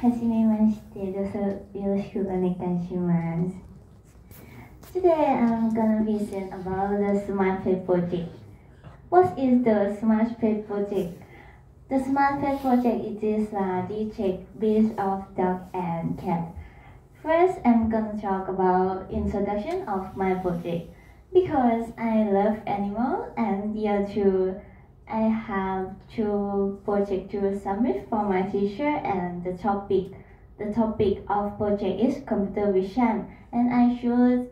はじめまして、どうぞよろしくお願いします。Today I'm gonna present about the Smart Pet Project. What is the Smart Pet Project? The Smart Pet Project it is a digital based of dog and cat. First, I'm gonna talk about introduction of my project because I love animal and year two I have two project to submit for my teacher and the topic the topic of project is computer vision. And I choose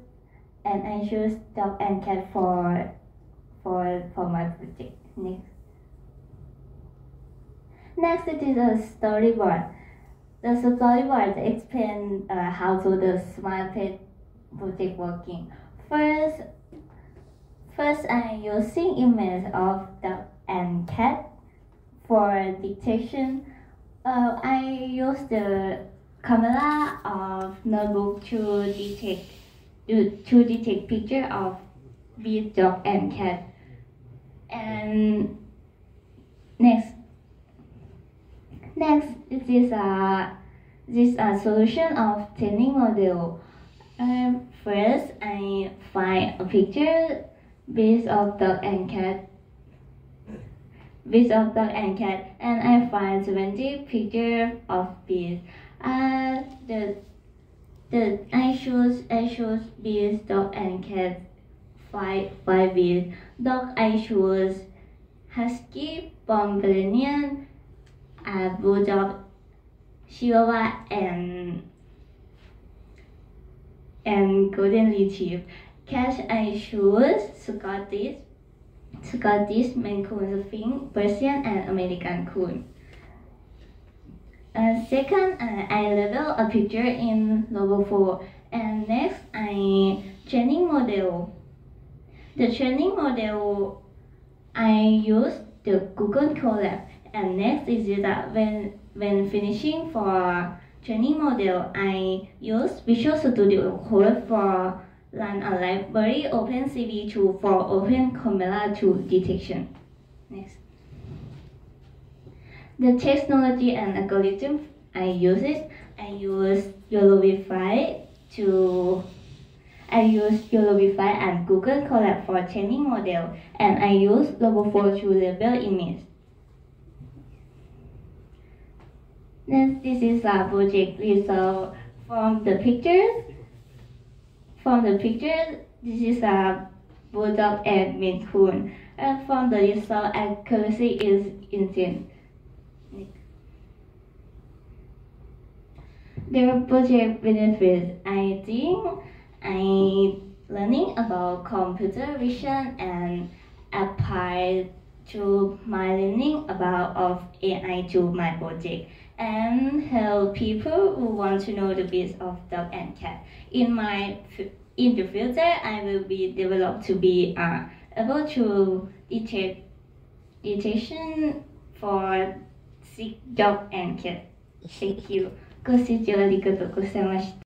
and I choose dog and cat for for for my project. Next. Next it is a storyboard. The storyboard explain uh, how to the smart pet project working. First first I'm using image of dog and cat for detection. Uh, I use the camera of notebook to detect to, detect picture of big dog and cat. And next, next this is a this a solution of training model. Um, first, I find a picture based of dog and cat of dog and cat and I find 20 pictures of bees. Uh, the the I choose I choose bees, dog and cat five five bees. Dog I choose husky, Pomeranian, uh, bulldog, Chihuahua and and golden retriever. Cat I choose Scottish Scottish, Maine Sphinx, Persian, and American Coon. Uh, second, uh, I level a picture in level 4. And next, I training model. The training model, I use the Google Colab. And next is that when, when finishing for training model, I use Visual Studio Code for run a library OpenCV2 for Open Camera 2 detection. Next. The technology and algorithm I use it, I use YOLOv5 to I use YOLOv5 and Google Colab for training model and I use Level 4 to label image. Next, this is a project result from the pictures from the picture, this is a bulldog and Maine Coon. And from the result, accuracy is insane. Their project benefits, I think I learning about computer vision and apply to my learning about of AI to my project and help people who want to know the bits of dog and cat. In my in the future, I will be developed to be uh, able to detect detection for sick dog and cat. Thank you. ご視聴ありがとうございました。